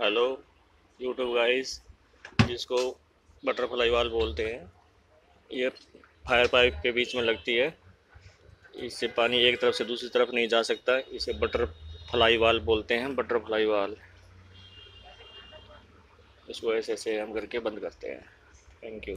Hello YouTube guys जिसको butterfly वाल बोलते हैं, ये फायर पाइप के बीच में लगती है। इससे पानी एक तरफ़ से दूसरी तरफ़ नहीं जा सकता, इसे बटरफ्लाई वाल बोलते हैं बटरफ्लाई वाल इसको ऐसे ऐसे हम करके बंद करते हैं। Thank you